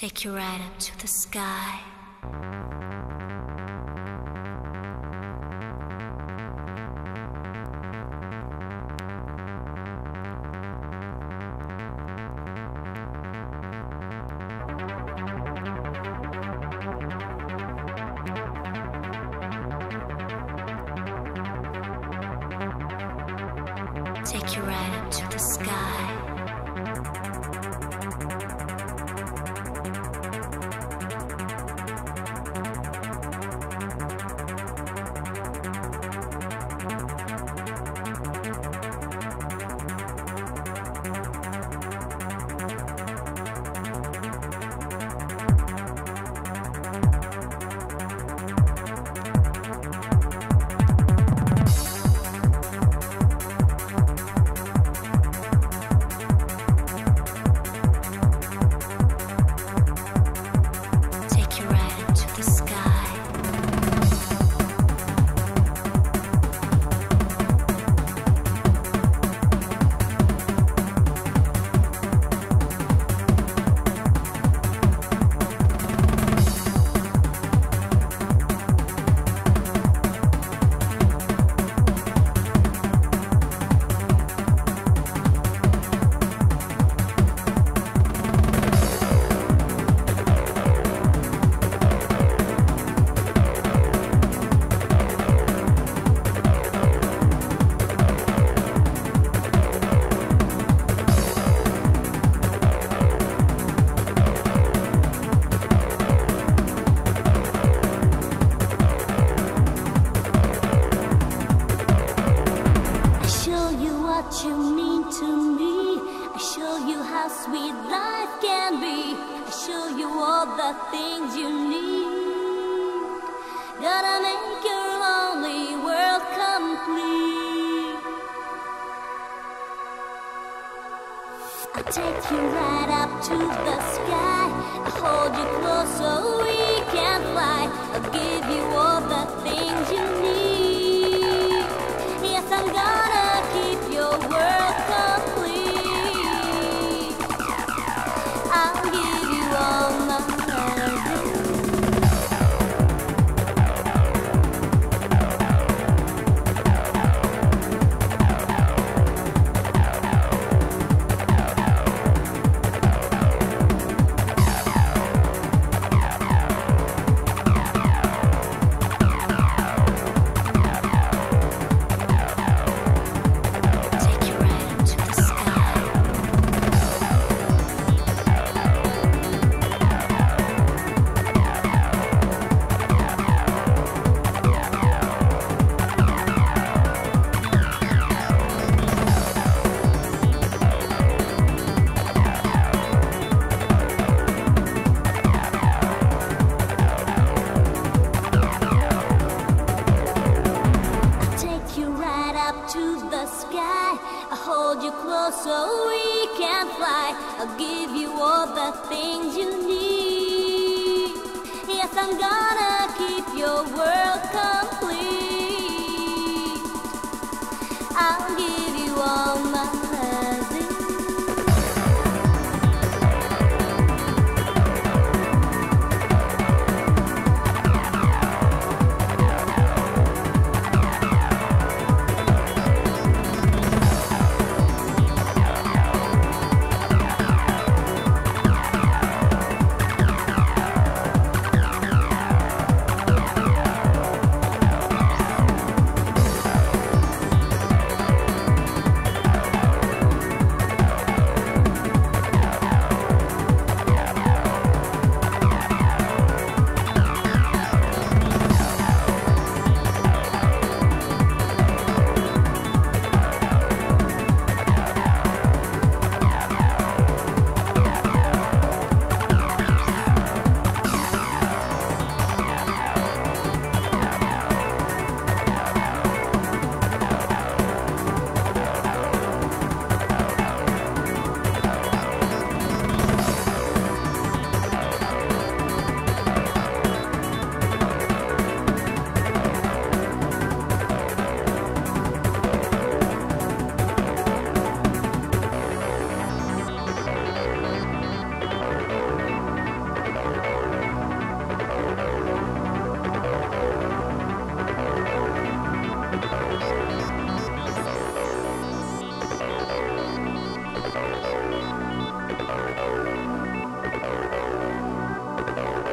Take you right up to the sky. Take you right up to the sky. You mean to me. I show you how sweet life can be. I show you all the things you need. Gotta make your lonely world complete. I take you right up to the sky. I hold you close so we can fly. I'll give you all the so we can fly. I'll give you all the things you need. Yes, I'm gonna keep your world complete. I'll give you all. Oh,